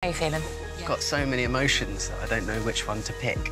How are you feeling? Got so many emotions that I don't know which one to pick.